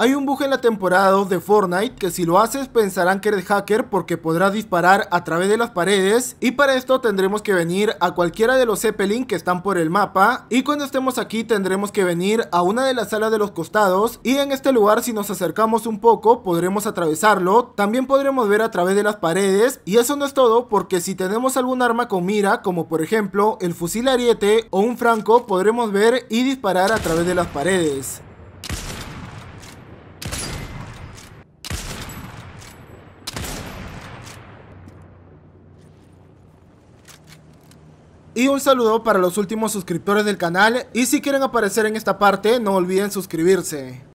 Hay un bug en la temporada 2 de Fortnite que si lo haces pensarán que eres hacker porque podrás disparar a través de las paredes. Y para esto tendremos que venir a cualquiera de los Zeppelin que están por el mapa. Y cuando estemos aquí tendremos que venir a una de las salas de los costados. Y en este lugar si nos acercamos un poco podremos atravesarlo, también podremos ver a través de las paredes. Y eso no es todo porque si tenemos algún arma con mira como por ejemplo el fusil ariete o un franco podremos ver y disparar a través de las paredes. Y un saludo para los últimos suscriptores del canal y si quieren aparecer en esta parte no olviden suscribirse.